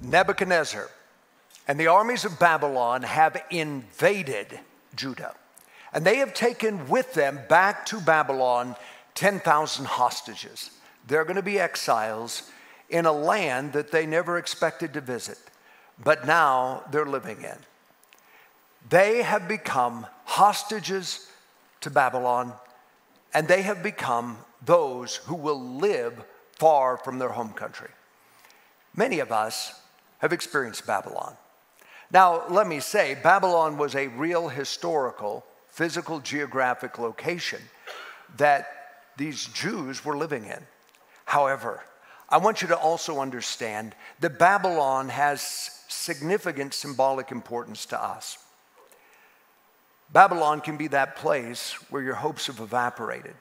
Nebuchadnezzar and the armies of Babylon have invaded Judah. And they have taken with them back to Babylon 10,000 hostages. They're going to be exiles in a land that they never expected to visit, but now they're living in. They have become hostages to Babylon, and they have become those who will live far from their home country. Many of us have experienced Babylon. Now, let me say, Babylon was a real historical, physical, geographic location that these Jews were living in. However, I want you to also understand that Babylon has significant symbolic importance to us. Babylon can be that place where your hopes have evaporated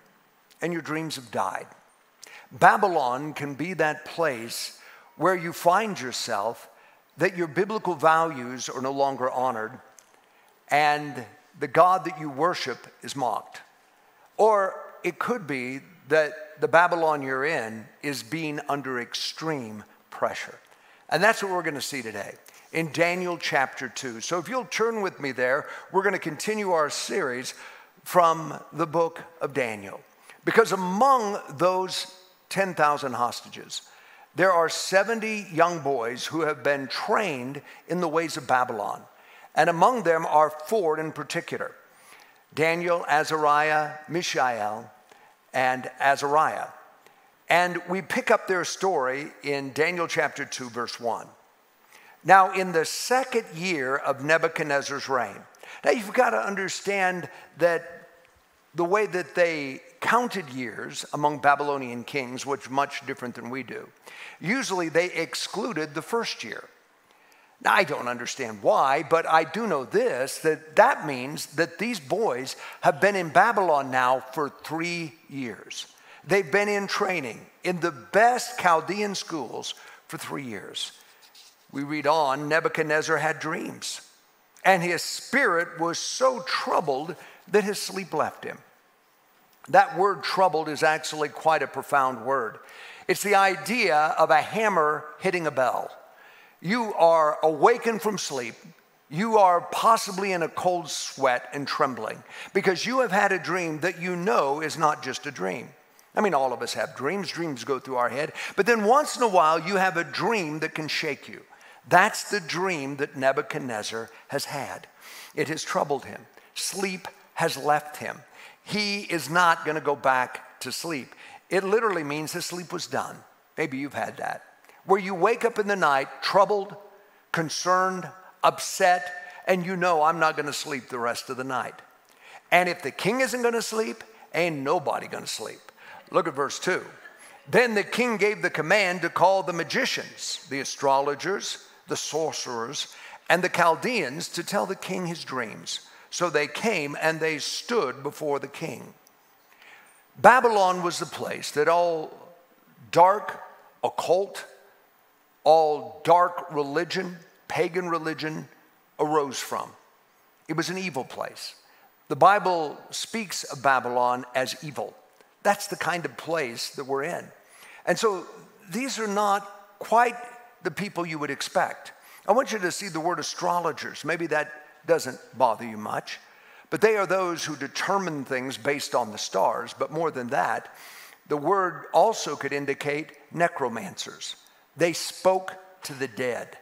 and your dreams have died. Babylon can be that place where you find yourself that your biblical values are no longer honored and the God that you worship is mocked. Or it could be that the Babylon you're in is being under extreme pressure. And that's what we're going to see today in Daniel chapter 2. So if you'll turn with me there, we're going to continue our series from the book of Daniel. Because among those 10,000 hostages, there are 70 young boys who have been trained in the ways of Babylon. And among them are four in particular Daniel, Azariah, Mishael, and Azariah. And we pick up their story in Daniel chapter 2, verse 1. Now, in the second year of Nebuchadnezzar's reign, now you've got to understand that the way that they counted years among Babylonian kings which much different than we do. Usually they excluded the first year. Now, I don't understand why, but I do know this that that means that these boys have been in Babylon now for three years. They've been in training in the best Chaldean schools for three years. We read on Nebuchadnezzar had dreams, and his spirit was so troubled that his sleep left him. That word troubled is actually quite a profound word. It's the idea of a hammer hitting a bell. You are awakened from sleep. You are possibly in a cold sweat and trembling because you have had a dream that you know is not just a dream. I mean, all of us have dreams, dreams go through our head, but then once in a while you have a dream that can shake you. That's the dream that Nebuchadnezzar has had. It has troubled him. Sleep has left him he is not going to go back to sleep. It literally means his sleep was done. Maybe you've had that. Where you wake up in the night troubled, concerned, upset, and you know I'm not going to sleep the rest of the night. And if the king isn't going to sleep, ain't nobody going to sleep. Look at verse 2. Then the king gave the command to call the magicians, the astrologers, the sorcerers, and the Chaldeans to tell the king his dreams. So they came and they stood before the king. Babylon was the place that all dark occult, all dark religion, pagan religion arose from. It was an evil place. The Bible speaks of Babylon as evil. That's the kind of place that we're in. And so these are not quite the people you would expect. I want you to see the word astrologers. Maybe that doesn't bother you much. But they are those who determine things based on the stars. But more than that, the word also could indicate necromancers. They spoke to the dead.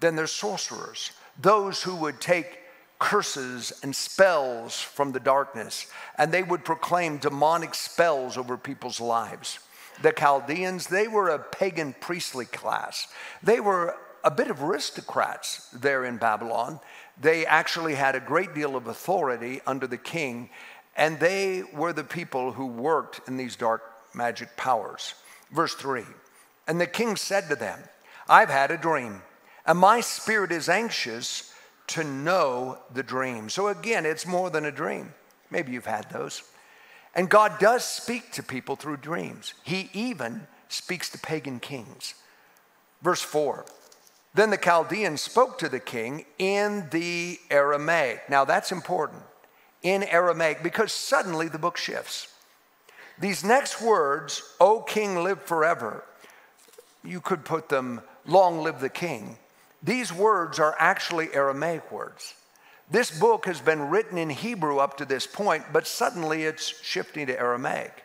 Then there's sorcerers, those who would take curses and spells from the darkness, and they would proclaim demonic spells over people's lives. The Chaldeans, they were a pagan priestly class. They were a bit of aristocrats there in Babylon, they actually had a great deal of authority under the king, and they were the people who worked in these dark magic powers. Verse 3 And the king said to them, I've had a dream, and my spirit is anxious to know the dream. So again, it's more than a dream. Maybe you've had those. And God does speak to people through dreams, He even speaks to pagan kings. Verse 4 then the Chaldean spoke to the king in the Aramaic. Now that's important, in Aramaic, because suddenly the book shifts. These next words, O king, live forever, you could put them, long live the king, these words are actually Aramaic words. This book has been written in Hebrew up to this point, but suddenly it's shifting to Aramaic.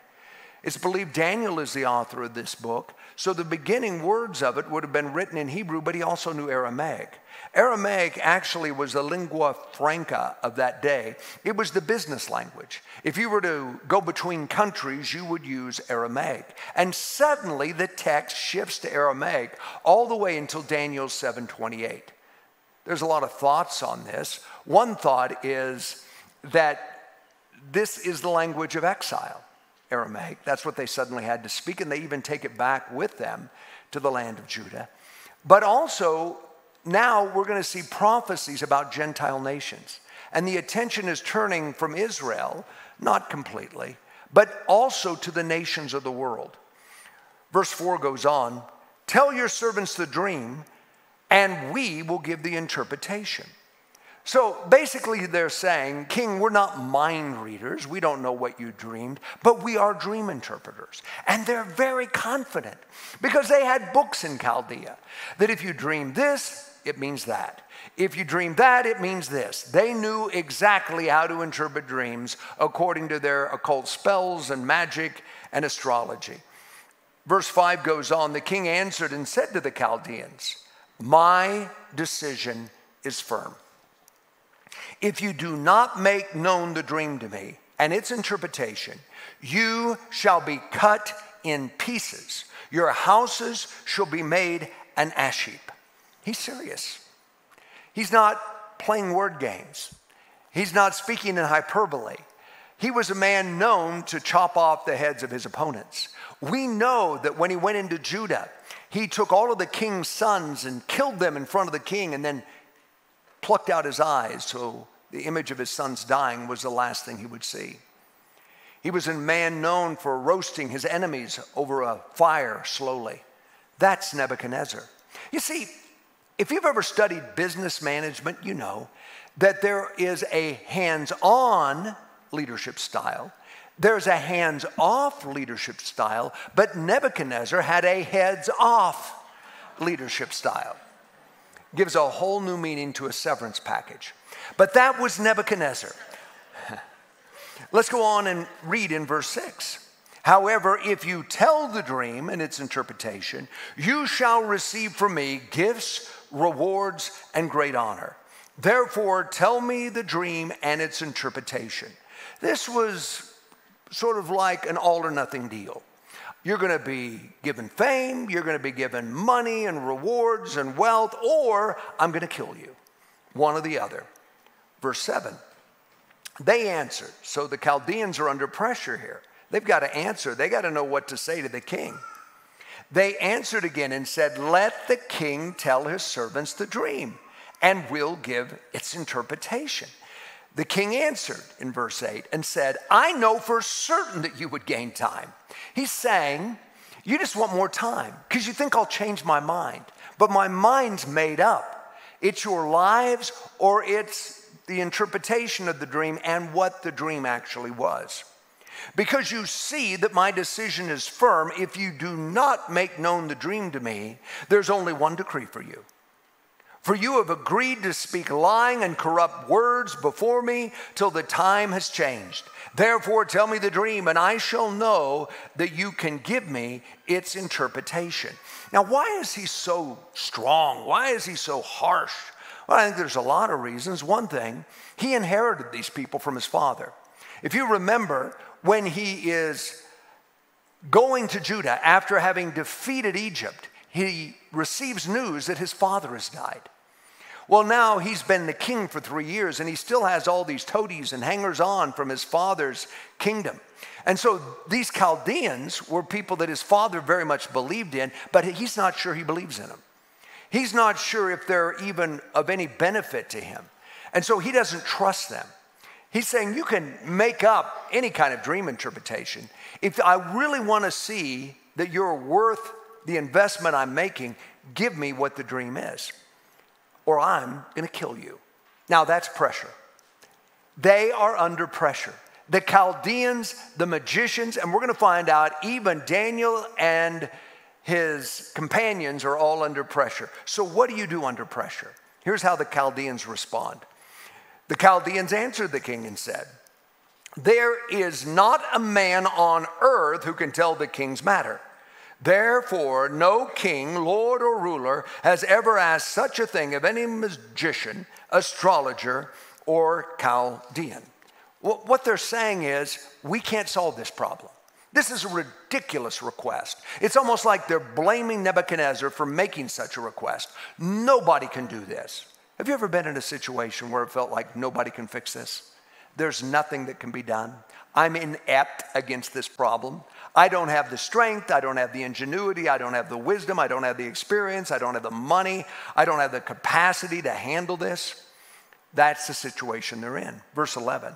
It's believed Daniel is the author of this book, so the beginning words of it would have been written in Hebrew, but he also knew Aramaic. Aramaic actually was the lingua franca of that day. It was the business language. If you were to go between countries, you would use Aramaic. And suddenly the text shifts to Aramaic all the way until Daniel 7:28. There's a lot of thoughts on this. One thought is that this is the language of exile. Aramaic. That's what they suddenly had to speak, and they even take it back with them to the land of Judah. But also, now we're going to see prophecies about Gentile nations. And the attention is turning from Israel, not completely, but also to the nations of the world. Verse 4 goes on Tell your servants the dream, and we will give the interpretation. So basically, they're saying, King, we're not mind readers. We don't know what you dreamed, but we are dream interpreters. And they're very confident because they had books in Chaldea that if you dream this, it means that. If you dream that, it means this. They knew exactly how to interpret dreams according to their occult spells and magic and astrology. Verse 5 goes on The king answered and said to the Chaldeans, My decision is firm. If you do not make known the dream to me and its interpretation, you shall be cut in pieces. Your houses shall be made an ash heap. He's serious. He's not playing word games. He's not speaking in hyperbole. He was a man known to chop off the heads of his opponents. We know that when he went into Judah, he took all of the king's sons and killed them in front of the king and then plucked out his eyes so the image of his sons dying was the last thing he would see. He was a man known for roasting his enemies over a fire slowly. That's Nebuchadnezzar. You see, if you've ever studied business management, you know that there is a hands on leadership style, there's a hands off leadership style, but Nebuchadnezzar had a heads off leadership style gives a whole new meaning to a severance package. But that was Nebuchadnezzar. Let's go on and read in verse 6. However, if you tell the dream and its interpretation, you shall receive from me gifts, rewards, and great honor. Therefore, tell me the dream and its interpretation. This was sort of like an all or nothing deal. You're going to be given fame, you're going to be given money and rewards and wealth, or I'm going to kill you. One or the other. Verse 7. They answered. So the Chaldeans are under pressure here. They've got to answer, they got to know what to say to the king. They answered again and said, Let the king tell his servants the dream, and we'll give its interpretation. The king answered in verse 8 and said, I know for certain that you would gain time. He's saying, You just want more time because you think I'll change my mind. But my mind's made up. It's your lives or it's the interpretation of the dream and what the dream actually was. Because you see that my decision is firm, if you do not make known the dream to me, there's only one decree for you for you have agreed to speak lying and corrupt words before me till the time has changed. Therefore, tell me the dream, and I shall know that you can give me its interpretation. Now, why is he so strong? Why is he so harsh? Well, I think there's a lot of reasons. One thing, he inherited these people from his father. If you remember, when he is going to Judah after having defeated Egypt, he receives news that his father has died. Well, now he's been the king for three years and he still has all these toadies and hangers on from his father's kingdom. And so these Chaldeans were people that his father very much believed in, but he's not sure he believes in them. He's not sure if they're even of any benefit to him. And so he doesn't trust them. He's saying, You can make up any kind of dream interpretation. If I really want to see that you're worth the investment I'm making, give me what the dream is or I'm to kill you. Now that's pressure. They are under pressure. The Chaldeans, the magicians, and we're to find out even Daniel and his companions are all under pressure. So, what do you do under pressure? Here's how the Chaldeans respond. The Chaldeans answered the king and said, There is not a man on earth who can tell the king's matter. Therefore, no king, lord, or ruler has ever asked such a thing of any magician, astrologer, or Chaldean. What they're saying is, we can't solve this problem. This is a ridiculous request. It's almost like they're blaming Nebuchadnezzar for making such a request. Nobody can do this. Have you ever been in a situation where it felt like nobody can fix this? There's nothing that can be done. I'm inept against this problem. I don't have the strength, I don't have the ingenuity, I don't have the wisdom, I don't have the experience, I don't have the money, I don't have the capacity to handle this. That's the situation they're in. Verse 11.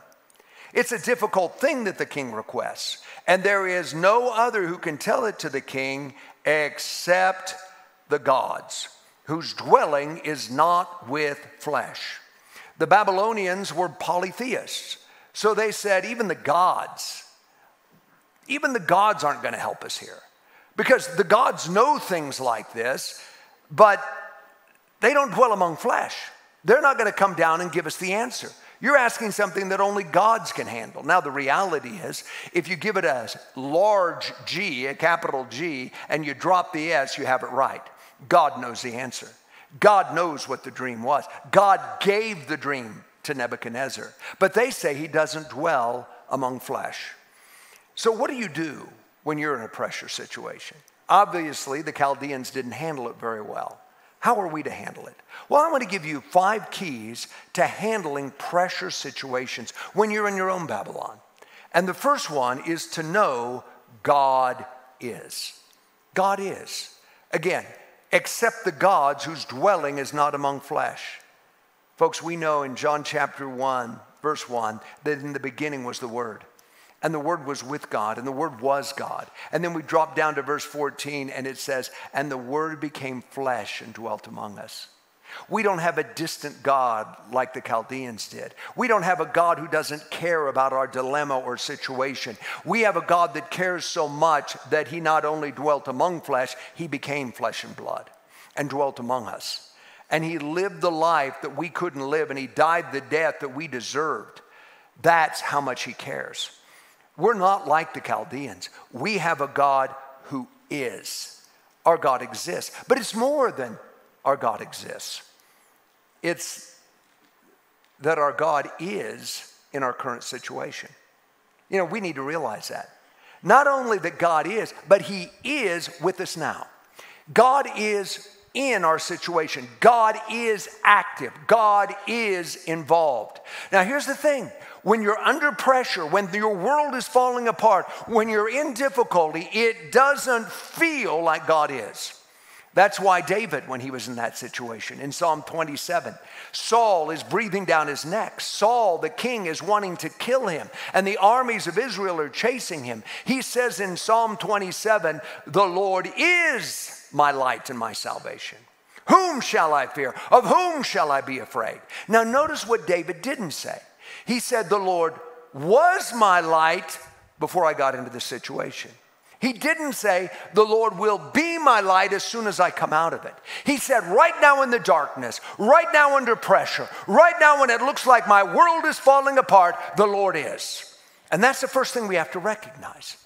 It's a difficult thing that the king requests, and there is no other who can tell it to the king except the gods, whose dwelling is not with flesh. The Babylonians were polytheists, so they said, even the gods, even the gods aren't going to help us here. Because the gods know things like this, but they don't dwell among flesh. They're not going to come down and give us the answer. You're asking something that only gods can handle. Now, the reality is, if you give it a large G, a capital G, and you drop the S, you have it right. God knows the answer. God knows what the dream was. God gave the dream to Nebuchadnezzar. But they say he doesn't dwell among flesh. So, what do you do when you're in a pressure situation? Obviously, the Chaldeans didn't handle it very well. How are we to handle it? Well, I want to give you five keys to handling pressure situations when you're in your own Babylon. And the first one is to know God is. God is. Again, except the gods whose dwelling is not among flesh. Folks, we know in John chapter 1, verse 1, that in the beginning was the Word and the Word was with God, and the Word was God. And then we drop down to verse 14, and it says, And the Word became flesh and dwelt among us. We don't have a distant God like the Chaldeans did. We don't have a God who doesn't care about our dilemma or situation. We have a God that cares so much that He not only dwelt among flesh, He became flesh and blood and dwelt among us. And He lived the life that we couldn't live, and He died the death that we deserved. That's how much He cares. We're not like the Chaldeans. We have a God who is. Our God exists. But it's more than our God exists, it's that our God is in our current situation. You know, we need to realize that. Not only that God is, but He is with us now. God is in our situation. God is active. God is involved. Now, here's the thing when you're under pressure, when your world is falling apart, when you're in difficulty, it doesn't feel like God is. That's why David, when he was in that situation, in Psalm 27, Saul is breathing down his neck. Saul, the king, is wanting to kill him, and the armies of Israel are chasing him. He says in Psalm 27, The Lord is my light and my salvation. Whom shall I fear? Of whom shall I be afraid? Now, notice what David didn't say. He said, The Lord was my light before I got into the situation. He didn't say, The Lord will be my light as soon as I come out of it. He said, Right now in the darkness, right now under pressure, right now when it looks like my world is falling apart, the Lord is. And that's the first thing we have to recognize.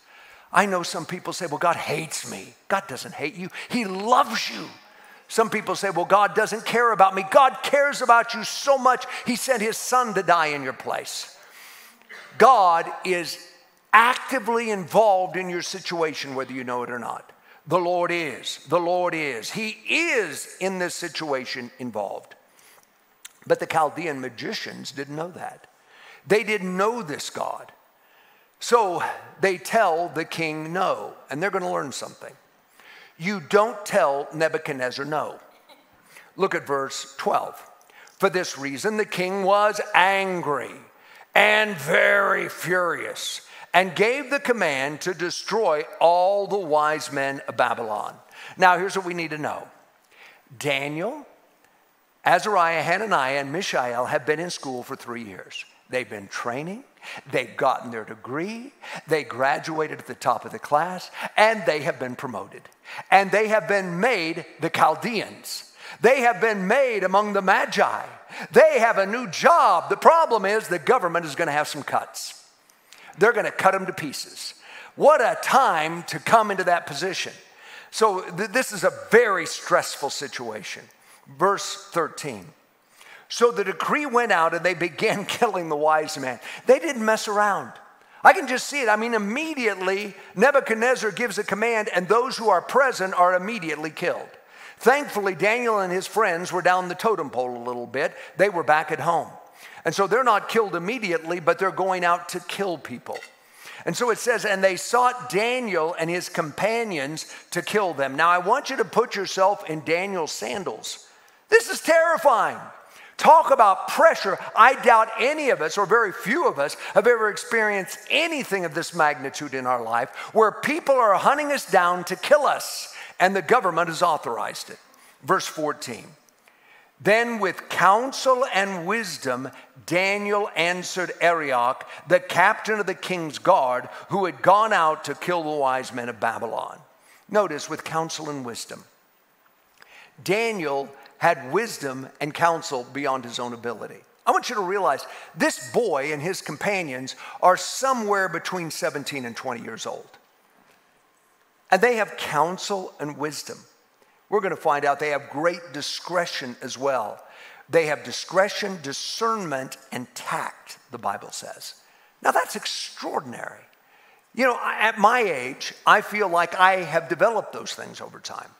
I know some people say, Well, God hates me. God doesn't hate you, He loves you. Some people say, well, God doesn't care about me. God cares about you so much, He sent His Son to die in your place. God is actively involved in your situation, whether you know it or not. The Lord is. The Lord is. He is in this situation involved. But the Chaldean magicians didn't know that. They didn't know this God. So they tell the king no, and they're going to learn something. You don't tell Nebuchadnezzar no. Look at verse 12. For this reason, the king was angry and very furious and gave the command to destroy all the wise men of Babylon. Now, here's what we need to know Daniel, Azariah, Hananiah, and Mishael have been in school for three years. They've been training, they've gotten their degree, they graduated at the top of the class, and they have been promoted. And they have been made the Chaldeans. They have been made among the Magi. They have a new job. The problem is the government is going to have some cuts. They're going to cut them to pieces. What a time to come into that position. So, th- this is a very stressful situation. Verse 13. So the decree went out and they began killing the wise man. They didn't mess around. I can just see it. I mean, immediately Nebuchadnezzar gives a command, and those who are present are immediately killed. Thankfully, Daniel and his friends were down the totem pole a little bit. They were back at home. And so they're not killed immediately, but they're going out to kill people. And so it says, and they sought Daniel and his companions to kill them. Now, I want you to put yourself in Daniel's sandals. This is terrifying. Talk about pressure. I doubt any of us, or very few of us, have ever experienced anything of this magnitude in our life where people are hunting us down to kill us, and the government has authorized it. Verse 14. Then, with counsel and wisdom, Daniel answered Arioch, the captain of the king's guard, who had gone out to kill the wise men of Babylon. Notice, with counsel and wisdom. Daniel had wisdom and counsel beyond his own ability. I want you to realize this boy and his companions are somewhere between 17 and 20 years old. And they have counsel and wisdom. We're going to find out they have great discretion as well. They have discretion, discernment, and tact, the Bible says. Now that's extraordinary. You know, at my age, I feel like I have developed those things over time.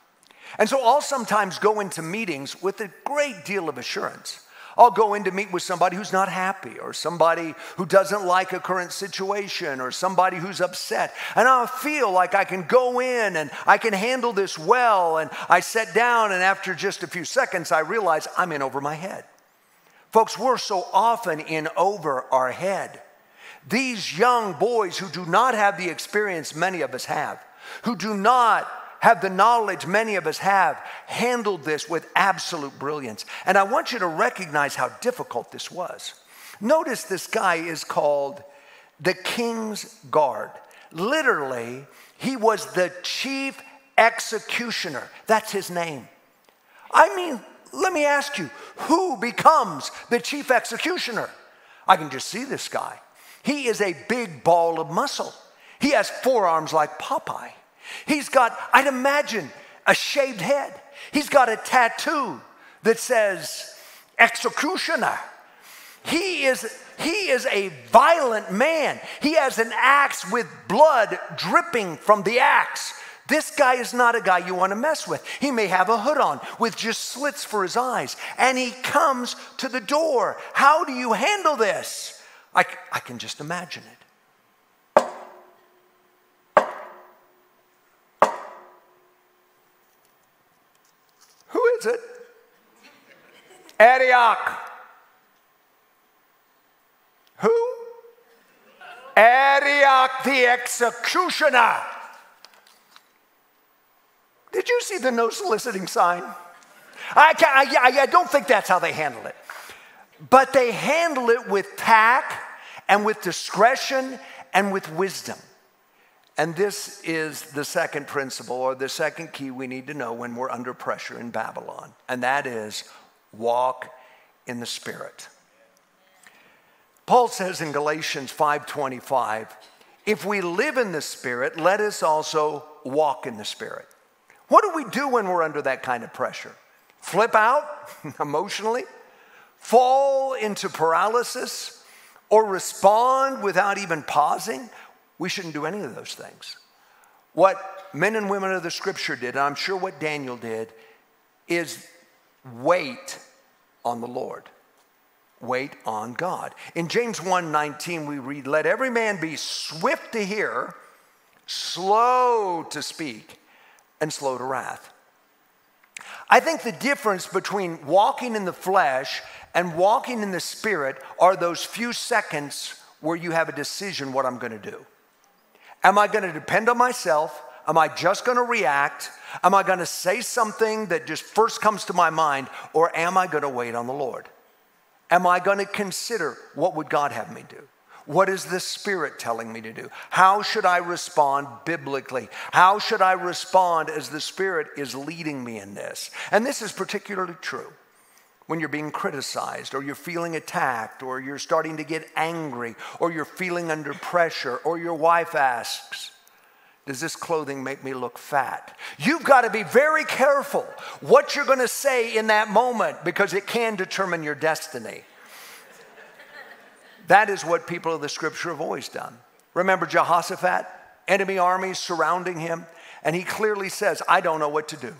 And so I'll sometimes go into meetings with a great deal of assurance. I'll go in to meet with somebody who's not happy, or somebody who doesn't like a current situation, or somebody who's upset. And I'll feel like I can go in and I can handle this well. And I sit down, and after just a few seconds, I realize I'm in over my head. Folks, we're so often in over our head. These young boys who do not have the experience many of us have, who do not have the knowledge many of us have, handled this with absolute brilliance. And I want you to recognize how difficult this was. Notice this guy is called the king's guard. Literally, he was the chief executioner. That's his name. I mean, let me ask you, who becomes the chief executioner? I can just see this guy. He is a big ball of muscle. He has forearms like Popeye. He's got, I'd imagine, a shaved head. He's got a tattoo that says executioner. He is, he is a violent man. He has an axe with blood dripping from the axe. This guy is not a guy you want to mess with. He may have a hood on with just slits for his eyes, and he comes to the door. How do you handle this? I, I can just imagine it. Is it? Arioch. Who? Arioch the executioner. Did you see the no soliciting sign? I, I, I, don't think that's how they handle it. But they handle it with tact and with discretion and with wisdom. And this is the second principle or the second key we need to know when we're under pressure in Babylon, and that is walk in the Spirit. Paul says in Galatians 5:25, if we live in the Spirit, let us also walk in the Spirit. What do we do when we're under that kind of pressure? Flip out emotionally? Fall into paralysis? Or respond without even pausing? We shouldn't do any of those things. What men and women of the scripture did, and I'm sure what Daniel did, is wait on the Lord. Wait on God. In James 1:19 we read, "Let every man be swift to hear, slow to speak, and slow to wrath." I think the difference between walking in the flesh and walking in the spirit are those few seconds where you have a decision what I'm going to do. Am I going to depend on myself? Am I just going to react? Am I going to say something that just first comes to my mind? Or am I going to wait on the Lord? Am I going to consider what would God have me do? What is the Spirit telling me to do? How should I respond biblically? How should I respond as the Spirit is leading me in this? And this is particularly true when you're being criticized or you're feeling attacked or you're starting to get angry or you're feeling under pressure or your wife asks, does this clothing make me look fat? You've got to be very careful what you're going to say in that moment because it can determine your destiny. That is what people of the scripture have always done. Remember Jehoshaphat, enemy armies surrounding him, and he clearly says, I don't know what to do.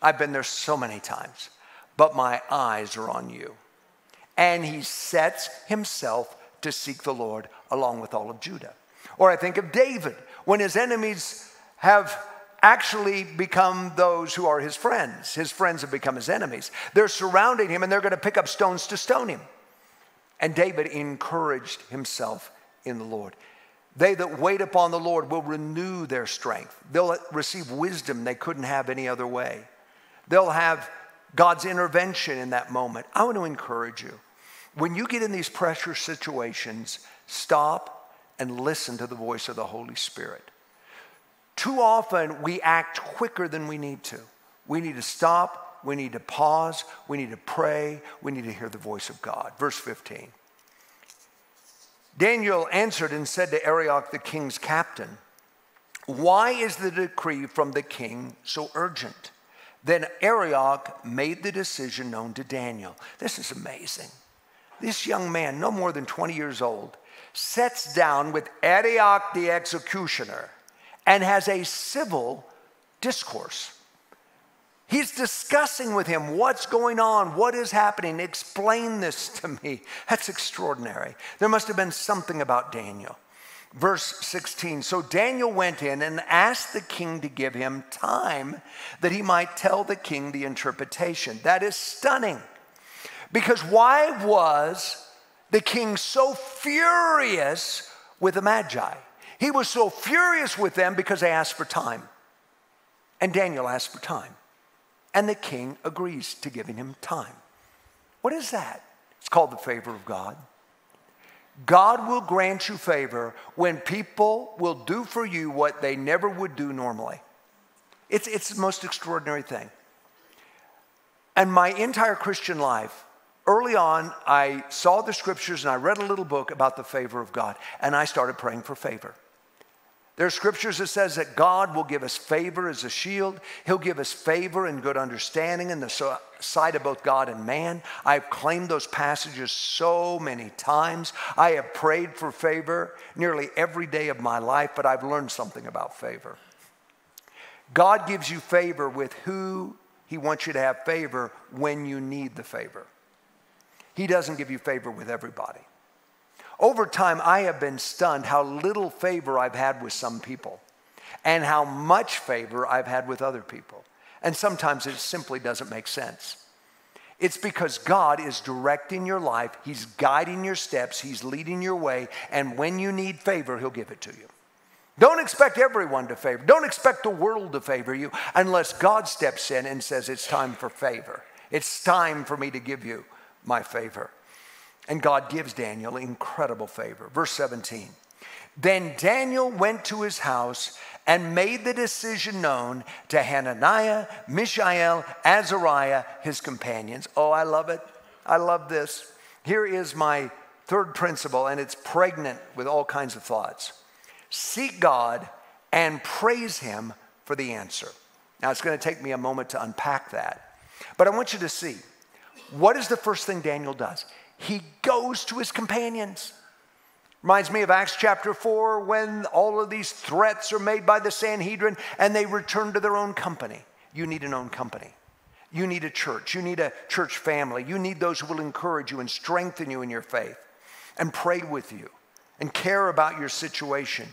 I've been there so many times, but my eyes are on you. And he sets himself to seek the Lord along with all of Judah. Or I think of David, when his enemies have actually become those who are his friends. His friends have become his enemies. They're surrounding him and they're going to pick up stones to stone him. And David encouraged himself in the Lord. They that wait upon the Lord will renew their strength. They'll receive wisdom they couldn't have any other way. They'll have God's intervention in that moment. I want to encourage you. When you get in these pressure situations, stop and listen to the voice of the Holy Spirit. Too often we act quicker than we need to. We need to stop we need to pause. We need to pray. We need to hear the voice of God. Verse 15. Daniel answered and said to Arioch, the king's captain, Why is the decree from the king so urgent? Then Arioch made the decision known to Daniel. This is amazing. This young man, no more than 20 years old, sets down with Arioch the executioner and has a civil discourse. He's discussing with him what's going on, what is happening. Explain this to me. That's extraordinary. There must have been something about Daniel. Verse 16 So Daniel went in and asked the king to give him time that he might tell the king the interpretation. That is stunning. Because why was the king so furious with the Magi? He was so furious with them because they asked for time. And Daniel asked for time and the king agrees to giving him time. What is that? It's called the favor of God. God will grant you favor when people will do for you what they never would do normally. It's, it's the most extraordinary thing. And my entire Christian life, early on, I saw the scriptures and I read a little book about the favor of God, and I started praying for favor. There are scriptures that says that God will give us favor as a shield. He'll give us favor and good understanding in the sight of both God and man. I've claimed those passages so many times. I have prayed for favor nearly every day of my life, but I've learned something about favor. God gives you favor with who he wants you to have favor when you need the favor. He doesn't give you favor with everybody. Over time, I have been stunned how little favor I've had with some people and how much favor I've had with other people. And sometimes it simply doesn't make sense. It's because God is directing your life, He's guiding your steps, He's leading your way, and when you need favor, He'll give it to you. Don't expect everyone to favor. Don't expect the world to favor you unless God steps in and says, It's time for favor. It's time for me to give you my favor. And God gives Daniel incredible favor. Verse 17. Then Daniel went to his house and made the decision known to Hananiah, Mishael, Azariah, his companions. Oh, I love it. I love this. Here is my third principle, and it's pregnant with all kinds of thoughts. Seek God and praise Him for the answer. Now, it's going to take me a moment to unpack that, but I want you to see what is the first thing Daniel does? He goes to his companions. Reminds me of Acts chapter 4 when all of these threats are made by the Sanhedrin and they return to their own company. You need an own company. You need a church. You need a church family. You need those who will encourage you and strengthen you in your faith and pray with you and care about your situation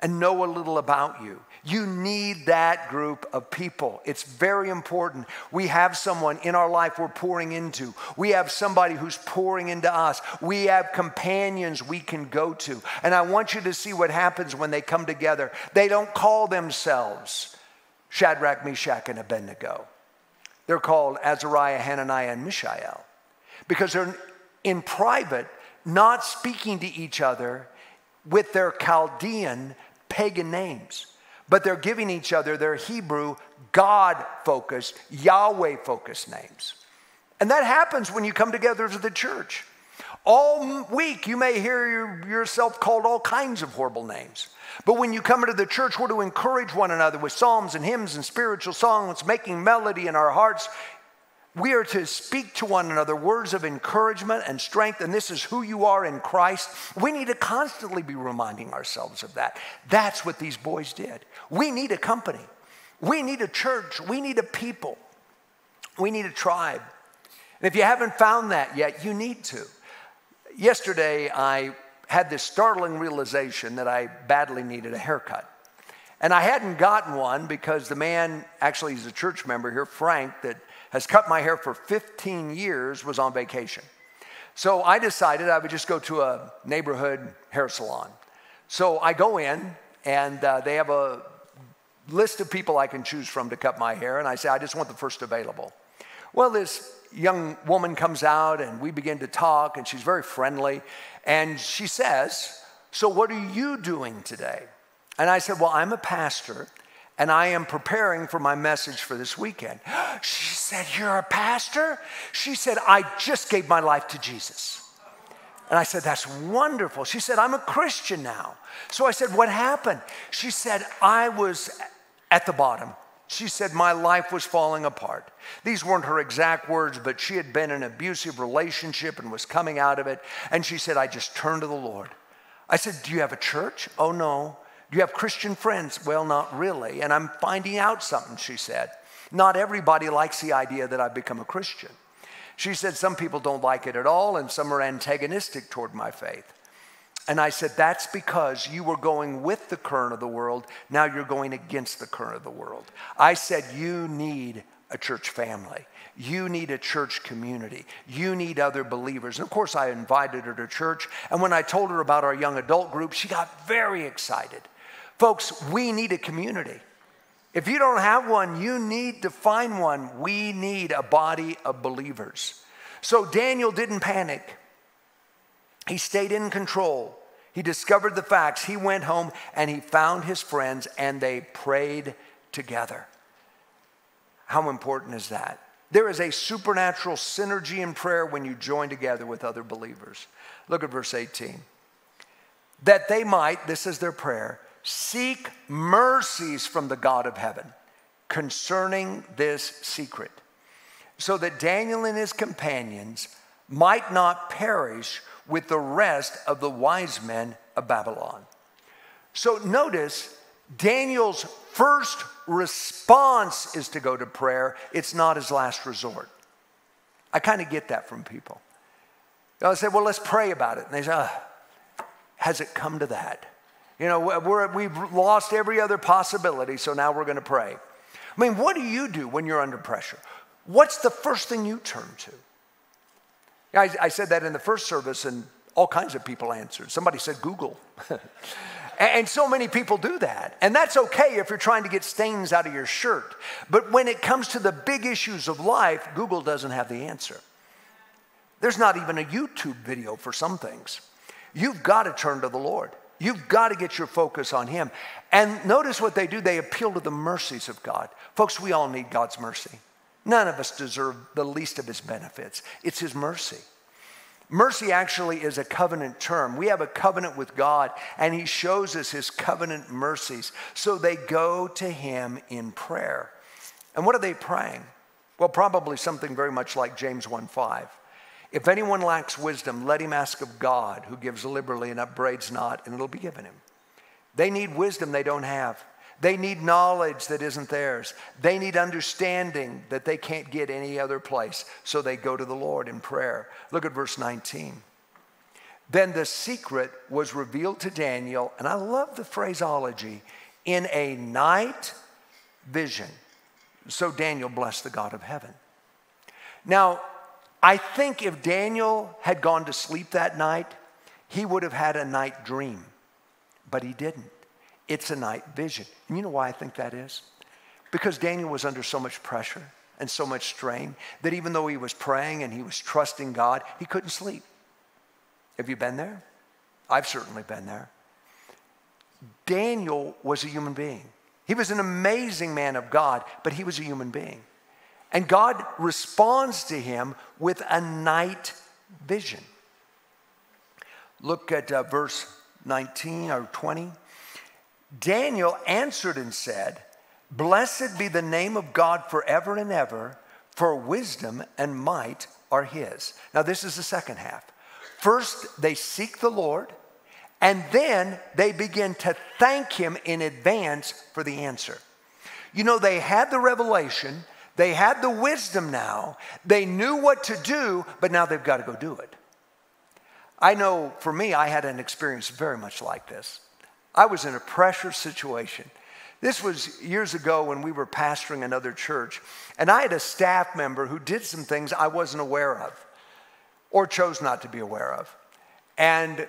and know a little about you. You need that group of people. It's very important. We have someone in our life we're pouring into. We have somebody who's pouring into us. We have companions we can go to. And I want you to see what happens when they come together. They don't call themselves Shadrach, Meshach, and Abednego. They're called Azariah, Hananiah, and Mishael. because they're in private, not speaking to each other with their Chaldean pagan names, but they're giving each other their Hebrew, God focused, Yahweh focused names. And that happens when you come together as the church. All week, you may hear yourself called all kinds of horrible names. But when you come into the church, we're to encourage one another with psalms and hymns and spiritual songs, making melody in our hearts. We are to speak to one another words of encouragement and strength, and this is who you are in Christ. We need to constantly be reminding ourselves of that. That's what these boys did. We need a company, we need a church, we need a people, we need a tribe. And if you haven't found that yet, you need to. Yesterday, I had this startling realization that I badly needed a haircut. And I hadn't gotten one because the man, actually, he's a church member here, Frank, that has cut my hair for 15 years, was on vacation. So I decided I would just go to a neighborhood hair salon. So I go in, and uh, they have a list of people I can choose from to cut my hair, and I say, I just want the first available. Well, this young woman comes out and we begin to talk, and she's very friendly. And she says, So, what are you doing today? And I said, Well, I'm a pastor and I am preparing for my message for this weekend. She said, You're a pastor? She said, I just gave my life to Jesus. And I said, That's wonderful. She said, I'm a Christian now. So I said, What happened? She said, I was at the bottom. She said, My life was falling apart. These weren't her exact words, but she had been in an abusive relationship and was coming out of it. And she said, I just turned to the Lord. I said, Do you have a church? Oh, no. Do you have Christian friends? Well, not really. And I'm finding out something, she said. Not everybody likes the idea that I've become a Christian. She said, Some people don't like it at all, and some are antagonistic toward my faith. And I said, That's because you were going with the current of the world. Now you're going against the current of the world. I said, You need a church family. You need a church community. You need other believers. And of course, I invited her to church. And when I told her about our young adult group, she got very excited. Folks, we need a community. If you don't have one, you need to find one. We need a body of believers. So Daniel didn't panic. He stayed in control. He discovered the facts. He went home and he found his friends and they prayed together. How important is that? There is a supernatural synergy in prayer when you join together with other believers. Look at verse 18. That they might, this is their prayer, seek mercies from the God of heaven concerning this secret, so that Daniel and his companions might not perish with the rest of the wise men of Babylon. So notice Daniel's first response is to go to prayer, it's not his last resort. I kind of get that from people. I say, well, let's pray about it. And they say, oh, has it come to that? You know, we have lost every other possibility, so now we're going to pray. I mean, what do you do when you're under pressure? What's the first thing you turn to? I, I said that in the first service, and all kinds of people answered. Somebody said Google. and so many people do that. And that's okay if you're trying to get stains out of your shirt. But when it comes to the big issues of life, Google doesn't have the answer. There's not even a YouTube video for some things. You've got to turn to the Lord. You've got to get your focus on Him. And notice what they do they appeal to the mercies of God. Folks, we all need God's mercy. None of us deserve the least of his benefits. It's his mercy. Mercy actually is a covenant term. We have a covenant with God, and He shows us His covenant mercies. So they go to Him in prayer. And what are they praying? Well, probably something very much like James 1 5. If anyone lacks wisdom, let him ask of God, who gives liberally and upbraids not, and it'll be given him. They need wisdom they don't have. They need knowledge that isn't theirs. They need understanding that they can't get any other place. So they go to the Lord in prayer. Look at verse 19. Then the secret was revealed to Daniel, and I love the phraseology in a night vision. So Daniel blessed the God of heaven. Now, I think if Daniel had gone to sleep that night, he would have had a night dream, but he didn't. It's a night vision. And you know why I think that is? Because Daniel was under so much pressure. and so much strain that even though he was praying and he was trusting God, he couldn't sleep. Have you been there? I've certainly been there. Daniel was a human being. He was an amazing man of God, but he was a human being. And God responds to him with a night vision. Look at uh, verse 19 or 20. Daniel answered and said, Blessed be the name of God forever and ever, for wisdom and might are his. Now, this is the second half. First, they seek the Lord, and then they begin to thank him in advance for the answer. You know, they had the revelation, they had the wisdom now, they knew what to do, but now they've got to go do it. I know for me, I had an experience very much like this. I was in a pressure situation. This was years ago when we were pastoring another church, and I had a staff member who did some things I wasn't aware of or chose not to be aware of. And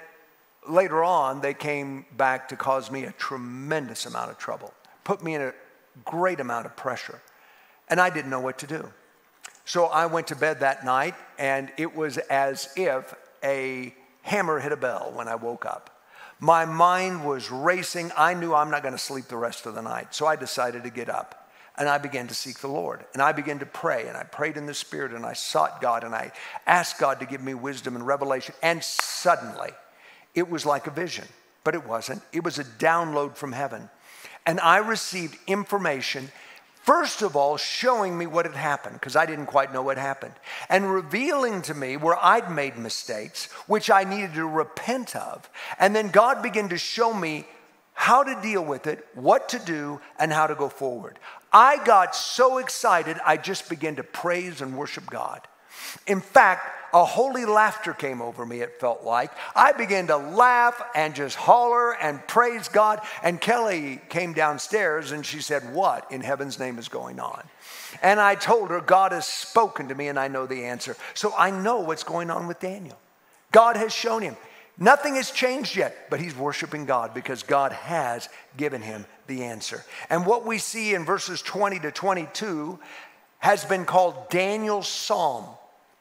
later on, they came back to cause me a tremendous amount of trouble, put me in a great amount of pressure, and I didn't know what to do. So I went to bed that night, and it was as if a hammer hit a bell when I woke up. My mind was racing. I knew I'm not going to sleep the rest of the night. So I decided to get up and I began to seek the Lord. And I began to pray and I prayed in the Spirit and I sought God and I asked God to give me wisdom and revelation. And suddenly, it was like a vision, but it wasn't. It was a download from heaven. And I received information First of all, showing me what had happened, because I didn't quite know what happened, and revealing to me where I'd made mistakes, which I needed to repent of. And then God began to show me how to deal with it, what to do, and how to go forward. I got so excited, I just began to praise and worship God. In fact, a holy laughter came over me, it felt like. I began to laugh and just holler and praise God. And Kelly came downstairs and she said, What in heaven's name is going on? And I told her, God has spoken to me and I know the answer. So I know what's going on with Daniel. God has shown him. Nothing has changed yet, but he's worshiping God because God has given him the answer. And what we see in verses 20 to 22 has been called Daniel's Psalm.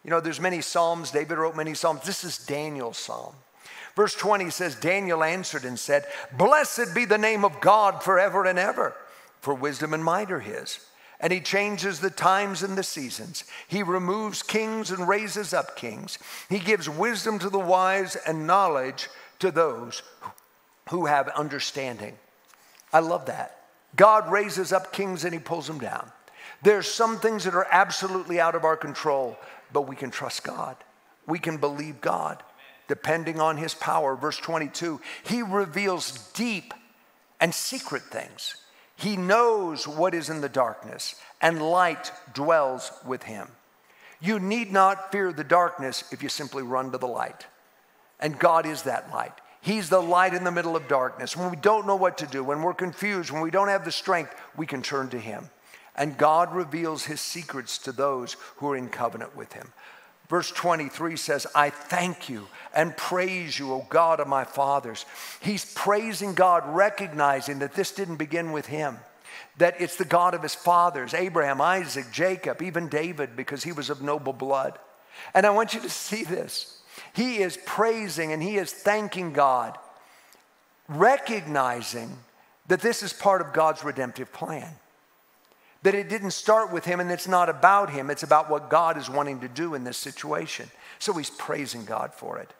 You know, there's many Psalms. David wrote many Psalms. This is Daniel's Psalm. Verse 20 says, Daniel answered and said, Blessed be the name of God forever and ever, for wisdom and might are his. And he changes the times and the seasons. He removes kings and raises up kings. He gives wisdom to the wise and knowledge to those who have understanding. I love that. God raises up kings and he pulls them down. There's some things that are absolutely out of our control, but we can trust God. We can believe God depending on his power. Verse 22 He reveals deep and secret things. He knows what is in the darkness, and light dwells with him. You need not fear the darkness if you simply run to the light. And God is that light. He's the light in the middle of darkness. When we don't know what to do, when we're confused, when we don't have the strength, we can turn to Him and God reveals his secrets to those who are in covenant with him. Verse 23 says, I thank you and praise you, O God of my fathers. He's praising God, recognizing that this didn't begin with him, that it's the God of his fathers Abraham, Isaac, Jacob, even David, because he was of noble blood. And I want you to see this. He is praising and he is thanking God, recognizing that this is part of God's redemptive plan that it didn't start with him and it's not about him, it's about what God is wanting to do in this situation. So he's praising God for it.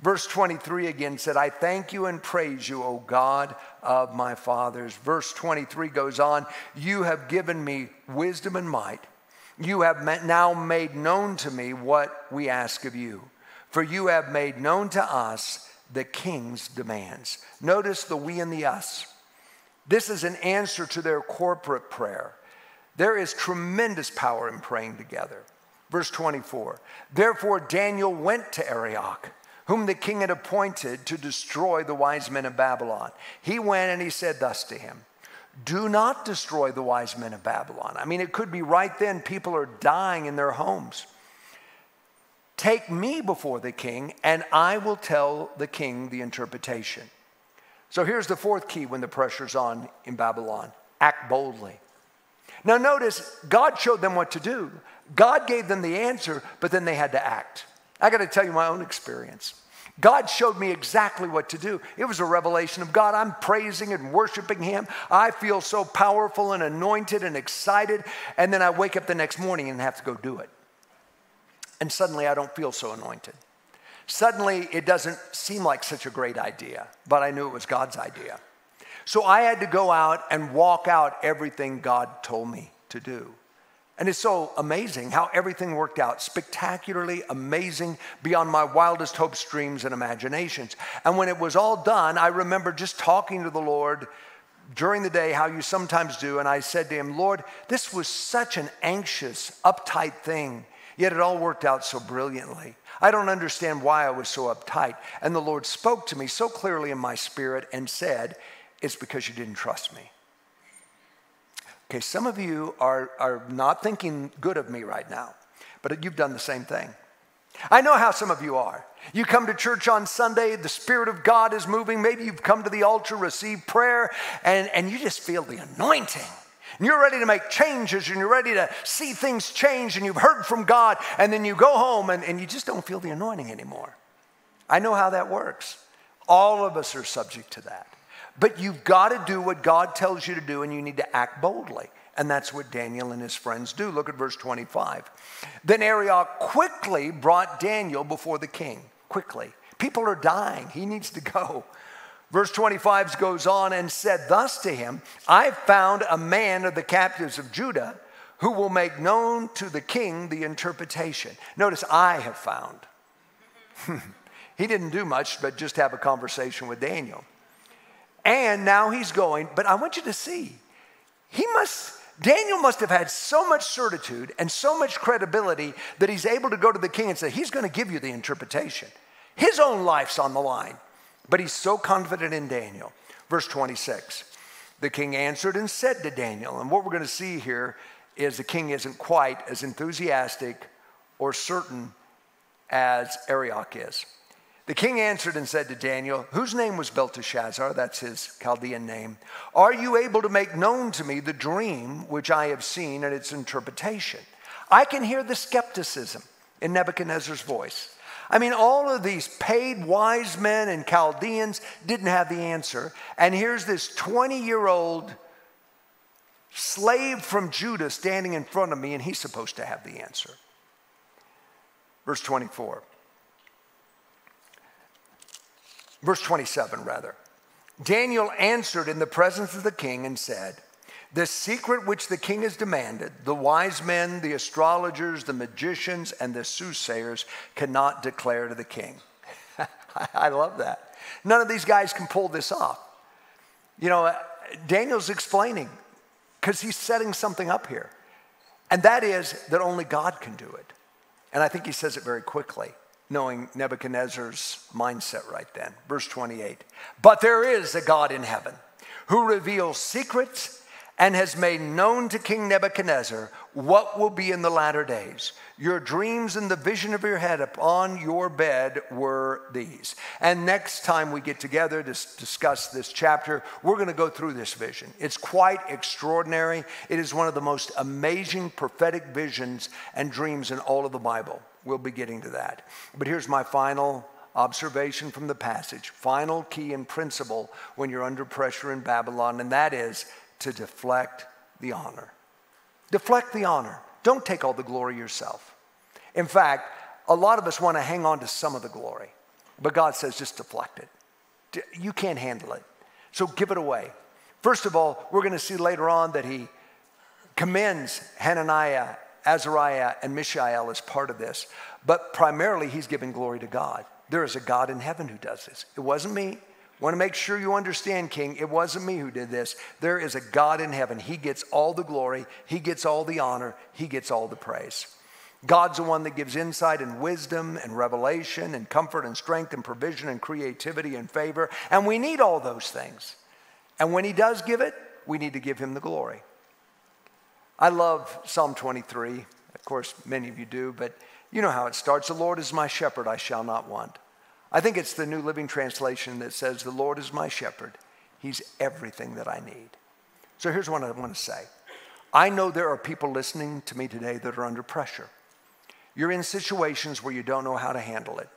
Verse 23 again said, I thank you and praise you, O God of my fathers. Verse 23 goes on, You have given me wisdom and might. You have now made known to me what we ask of you. For you have made known to us the king's demands. Notice the we and the us. This is an answer to their corporate prayer. There is tremendous power in praying together. Verse 24 Therefore, Daniel went to Arioch, whom the king had appointed to destroy the wise men of Babylon. He went and he said thus to him Do not destroy the wise men of Babylon. I mean, it could be right then, people are dying in their homes. Take me before the king, and I will tell the king the interpretation. So here's the fourth key when the pressure's on in Babylon act boldly. Now, notice God showed them what to do. God gave them the answer, but then they had to act. I got to tell you my own experience. God showed me exactly what to do. It was a revelation of God. I'm praising and worshiping Him. I feel so powerful and anointed and excited. And then I wake up the next morning and have to go do it. And suddenly I don't feel so anointed. Suddenly it doesn't seem like such a great idea, but I knew it was God's idea. So I had to go out and walk out everything God told me to do. And it's so amazing how everything worked out, spectacularly amazing beyond my wildest hopes, dreams, and imaginations. And when it was all done, I remember just talking to the Lord during the day, how you sometimes do. And I said to him, Lord, this was such an anxious, uptight thing, yet it all worked out so brilliantly. I don't understand why I was so uptight. And the Lord spoke to me so clearly in my spirit and said, It's because you didn't trust me. Okay, some of you are, are not thinking good of me right now, but you've done the same thing. I know how some of you are. You come to church on Sunday, the Spirit of God is moving. Maybe you've come to the altar, received prayer, and, and you just feel the anointing. And you're ready to make changes and you're ready to see things change and you've heard from God, and then you go home and, and you just don't feel the anointing anymore. I know how that works. All of us are subject to that. But you've got to do what God tells you to do, and you need to act boldly. And that's what Daniel and his friends do. Look at verse 25. Then Arioch quickly brought Daniel before the king. Quickly. People are dying. He needs to go. Verse 25 goes on and said thus to him I found a man of the captives of Judah who will make known to the king the interpretation. Notice, I have found. he didn't do much but just have a conversation with Daniel. And now he's going, but I want you to see, he must, Daniel must have had so much certitude and so much credibility that he's able to go to the king and say, he's going to give you the interpretation. His own life's on the line, but he's so confident in Daniel. Verse 26 The king answered and said to Daniel, and what we're going to see here is the king isn't quite as enthusiastic or certain as Arioch is. The king answered and said to Daniel, whose name was Belteshazzar, that's his Chaldean name, Are you able to make known to me the dream which I have seen and its interpretation? I can hear the skepticism in Nebuchadnezzar's voice. I mean, all of these paid wise men and Chaldeans didn't have the answer. And here's this 20 year old slave from Judah standing in front of me, and he's supposed to have the answer. Verse 24. Verse 27, rather. Daniel answered in the presence of the king and said, The secret which the king has demanded, the wise men, the astrologers, the magicians, and the soothsayers cannot declare to the king. I love that. None of these guys can pull this off. You know, Daniel's explaining because he's setting something up here. And that is that only God can do it. And I think he says it very quickly knowing Nebuchadnezzar's mindset right then. Verse 28 But there is a God in heaven who reveals secrets and has made known to King Nebuchadnezzar what will be in the latter days. Your dreams and the vision of your head upon your bed were these. And next time we get together to discuss this chapter, we're going to go through this vision. It's quite extraordinary. It is one of the most amazing prophetic visions and dreams in all of the Bible. We'll be getting to that. But here's my final observation from the passage final key and principle when you're under pressure in Babylon, and that is to deflect the honor. Deflect the honor. Don't take all the glory yourself. In fact, a lot of us want to hang on to some of the glory, but God says just deflect it. You can't handle it. So give it away. First of all, we're going to see later on that he commends Hananiah Azariah and Mishael as part of this. But primarily, he's giving glory to God. There is a God in heaven who does this. It wasn't me. I want to make sure you understand, King, it wasn't me who did this. There is a God in heaven. He gets all the glory, He gets all the honor, He gets all the praise. God's the one that gives insight and wisdom and revelation and comfort and strength and provision and creativity and favor. And we need all those things. And when He does give it, we need to give Him the glory. I love Psalm 23. Of course, many of you do, but you know how it starts The Lord is my shepherd, I shall not want. I think it's the New Living Translation that says, The Lord is my shepherd, He's everything that I need. So here's what I want to say I know there are people listening to me today that are under pressure. You're in situations where you don't know how to handle it.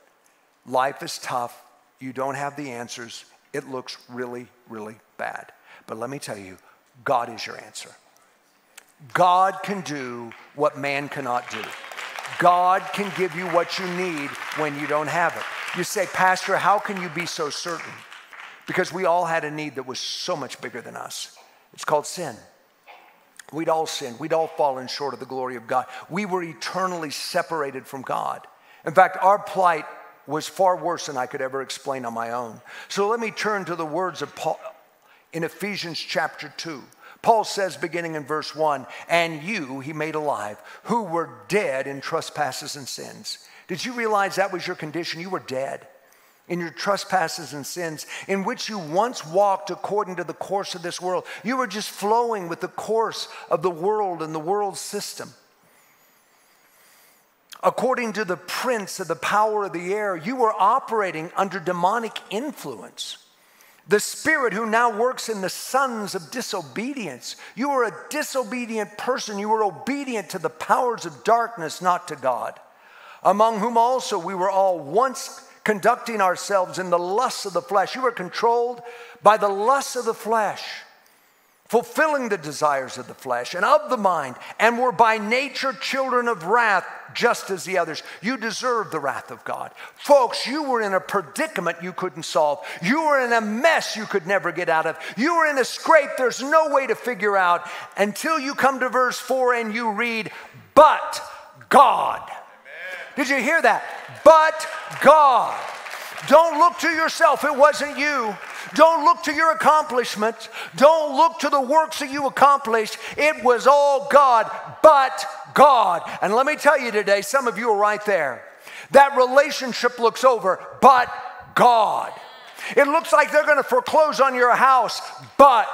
Life is tough. You don't have the answers. It looks really, really bad. But let me tell you, God is your answer. God can do what man cannot do. God can give you what you need when you don't have it. You say, Pastor, how can you be so certain? Because we all had a need that was so much bigger than us. It's called sin. We'd all sinned. We'd all fallen short of the glory of God. We were eternally separated from God. In fact, our plight was far worse than I could ever explain on my own. So let me turn to the words of Paul in Ephesians chapter 2. Paul says, beginning in verse 1, and you he made alive, who were dead in trespasses and sins. Did you realize that was your condition? You were dead in your trespasses and sins, in which you once walked according to the course of this world. You were just flowing with the course of the world and the world system. According to the prince of the power of the air, you were operating under demonic influence. The spirit who now works in the sons of disobedience. You were a disobedient person. You were obedient to the powers of darkness, not to God, among whom also we were all once conducting ourselves in the lusts of the flesh. You were controlled by the lusts of the flesh, fulfilling the desires of the flesh and of the mind, and were by nature children of wrath, just as the others. You deserve the wrath of God. Folks, you were in a predicament you couldn't solve. You were in a mess you could never get out of. You were in a scrape there's no way to figure out until you come to verse 4 and you read, But God. Did you hear that? But God. Don't look to yourself, it wasn't you. Don't look to your accomplishments. Don't look to the works that you accomplished. It was all God, but God. And let me tell you today, some of you are right there. That relationship looks over, but God. It looks like they're going to foreclose on your house, but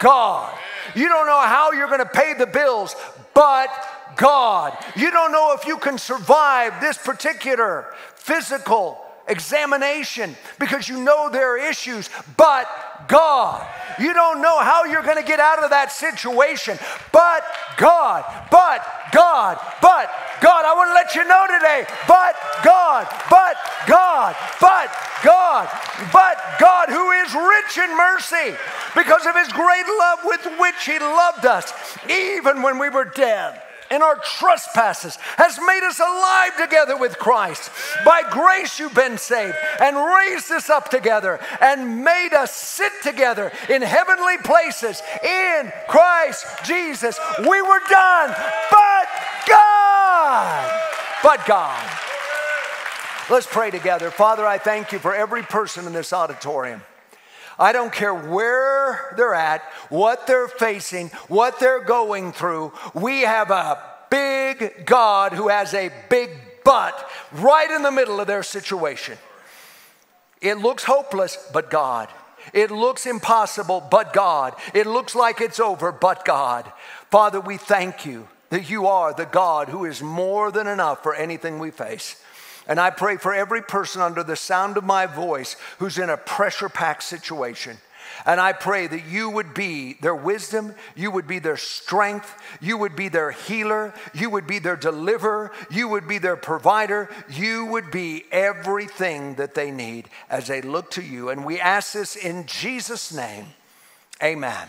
God. You don't know how you're going to pay the bills, but God. You don't know if you can survive this particular physical examination because you know there are issues, but God. You don't know how you're going to get out of that situation, but God, but God, but God. I want to let you know today, but God, but God, but God, but God, who is rich in mercy because of his great love with which he loved us, even when we were dead and our trespasses has made us alive together with Christ. By grace you've been saved and raised us up together and made us sit together in heavenly places in Christ Jesus. We were done, but God, but God. Let's pray together. Father, I thank you for every person in this auditorium. I don't care where they're at, what they're facing, what they're going through. We have a big God who has a big but right in the middle of their situation. It looks hopeless, but God. It looks impossible, but God. It looks like it's over, but God. Father, we thank you that you are the God who is more than enough for anything we face. And I pray for every person under the sound of my voice who's in a pressure packed situation. And I pray that you would be their wisdom, you would be their strength, you would be their healer, you would be their deliverer, you would be their provider, you would be everything that they need as they look to you. And we ask this in Jesus' name. Amen.